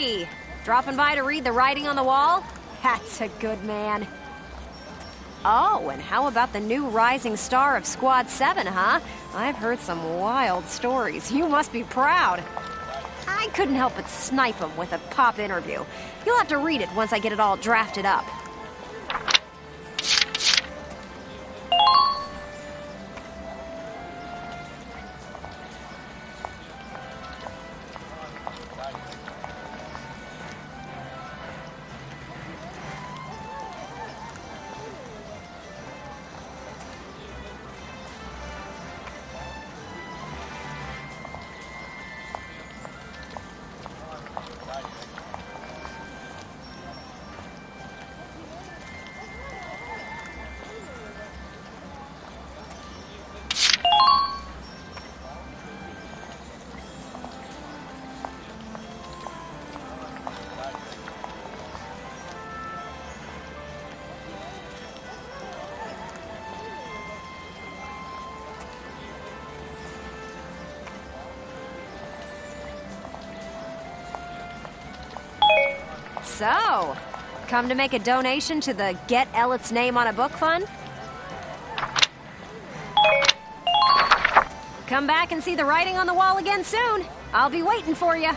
Hey! Dropping by to read the writing on the wall? That's a good man. Oh, and how about the new rising star of Squad 7, huh? I've heard some wild stories. You must be proud. I couldn't help but snipe him with a pop interview. You'll have to read it once I get it all drafted up. So, come to make a donation to the Get Ellet's Name on a Book Fund? Come back and see the writing on the wall again soon. I'll be waiting for you.